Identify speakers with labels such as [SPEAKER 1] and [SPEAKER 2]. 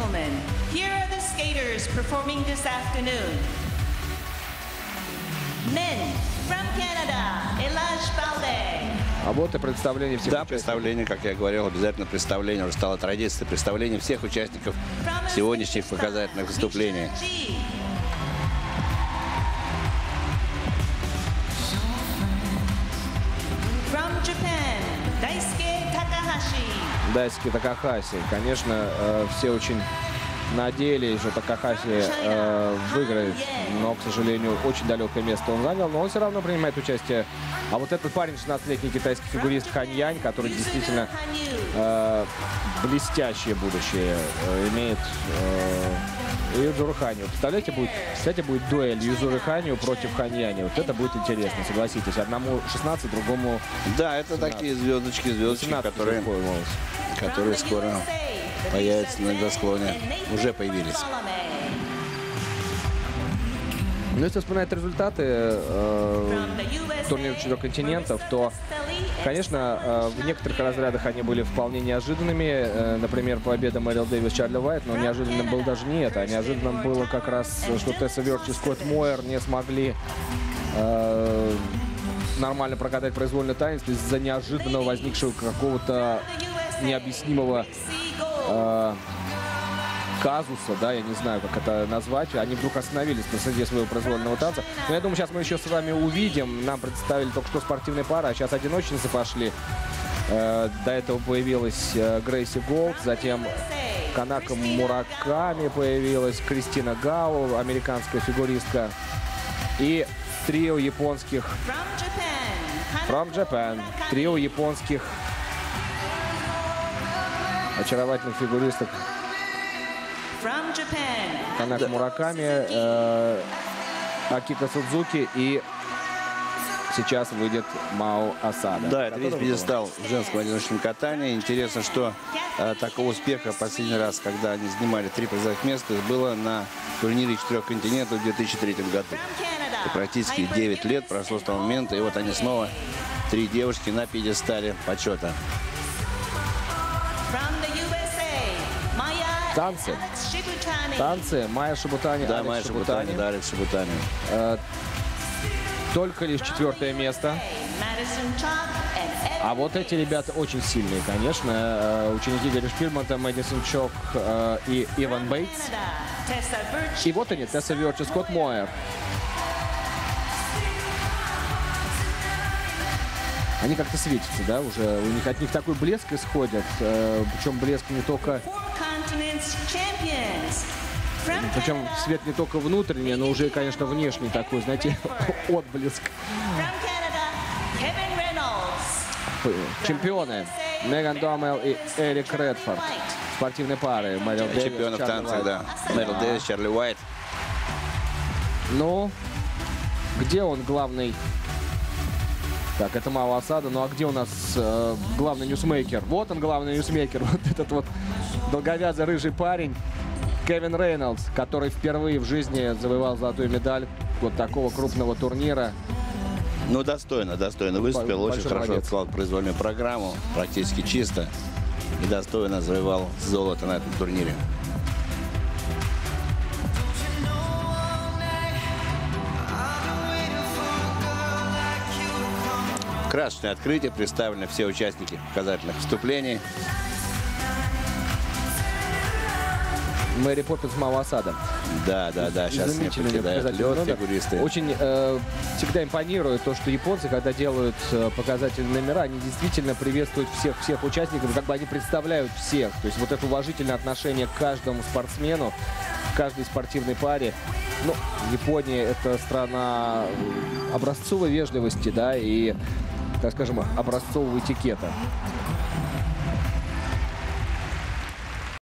[SPEAKER 1] gentlemen, here are the skaters performing this afternoon. Men from Canada, Balde.
[SPEAKER 2] А вот и представление всех
[SPEAKER 3] Да,
[SPEAKER 2] участников.
[SPEAKER 3] представление, как я говорил, обязательно представление. Уже стало традицией представление всех участников сегодняшних показательных выступлений.
[SPEAKER 1] From Japan, Daisuke Takahashi.
[SPEAKER 2] Дайски Такахаси. Конечно, э, все очень надеялись, что Такахаси э, выиграет, но, к сожалению, очень далекое место он занял, но он все равно принимает участие. А вот этот парень, 16-летний китайский фигурист Хань Янь, который действительно э, блестящее будущее э, имеет э, Юзуру Ханю. Представляете, будет, кстати, будет дуэль Юзуру Ханю против Ханьяни. Вот это будет интересно, согласитесь. Одному 16, другому
[SPEAKER 3] Да, это такие звездочки, звездочки,
[SPEAKER 2] 17
[SPEAKER 3] которые, которые скоро появятся на небосклоне. Уже появились.
[SPEAKER 2] Но если вспоминать результаты э, турнира четырех континентов, то, конечно, э, в некоторых разрядах они были вполне неожиданными. Э, например, победа Мэрил Дэвис, Чарли Уайт, но неожиданным был даже не это. А неожиданным было как раз, что Тесса Верч и Скотт Мойер не смогли э, нормально прокатать произвольный танец из-за неожиданно возникшего какого-то необъяснимого э, казуса, да, я не знаю, как это назвать. Они вдруг остановились на среде своего произвольного танца. Но я думаю, сейчас мы еще с вами увидим. Нам представили только что спортивные пары, а сейчас одиночницы пошли. Э, до этого появилась э, Грейси Голд, затем Канака Мураками появилась, Кристина Гау, американская фигуристка. И трио японских From Japan. Трио японских очаровательных фигуристок Канака Мураками, э, Акика Судзуки и сейчас выйдет Мао Асада.
[SPEAKER 3] Да, это весь пьедестал в женском одиночном катании. Интересно, что э, такого успеха последний раз, когда они занимали три призовых места, было на турнире четырех континентов в 2003 году. И практически 9 лет прошло с того момента, и вот они снова, три девушки на пьедестале почета.
[SPEAKER 2] Танцы. Танцы. Майя Шабутани,
[SPEAKER 3] Да,
[SPEAKER 2] Алекс
[SPEAKER 3] Майя Шабутани, да, Алекс Шабутани.
[SPEAKER 2] Только лишь четвертое место. А вот эти ребята очень сильные, конечно. Э, Ученики Гарри Шпильмонта, Мэдисон Чок э, и Иван Бейтс. И вот они, Тесса Верч и Скотт Мойер. Они как-то светятся, да, уже. У них от них такой блеск исходит. э, Причем блеск не только Причем свет не только внутренний, но уже, конечно, внешний такой, знаете, отблеск. Чемпионы Меган Домел и Эрик Редфорд. Спортивные пары. Мэрил Дэвис,
[SPEAKER 3] Чемпионов
[SPEAKER 2] Чарли
[SPEAKER 3] танца,
[SPEAKER 2] Уайт.
[SPEAKER 3] да. Мэрил Дэвис, Чарли Уайт.
[SPEAKER 2] Ну, где он главный? Так, это Мао Асада. Ну а где у нас э, главный ньюсмейкер? Вот он, главный ньюсмейкер. Вот этот вот долговязый рыжий парень. Кевин Рейнольдс, который впервые в жизни завоевал золотую медаль вот такого крупного турнира.
[SPEAKER 3] Ну, достойно, достойно выступил.
[SPEAKER 2] Большой
[SPEAKER 3] Очень хорошо
[SPEAKER 2] молодец.
[SPEAKER 3] откатал произвольную программу. Практически чисто. И достойно завоевал золото на этом турнире. Красочное открытие. Представлены все участники показательных выступлений.
[SPEAKER 2] Мэри Поппинс Мао Асада.
[SPEAKER 3] Да, да, да. Сейчас не
[SPEAKER 2] показательный
[SPEAKER 3] лед
[SPEAKER 2] номер.
[SPEAKER 3] фигуристы.
[SPEAKER 2] Очень э, всегда импонирует то, что японцы, когда делают э, показательные номера, они действительно приветствуют всех всех участников, как бы они представляют всех. То есть вот это уважительное отношение к каждому спортсмену, к каждой спортивной паре. Ну, Япония это страна образцовой вежливости, да, и, так скажем, образцового этикета.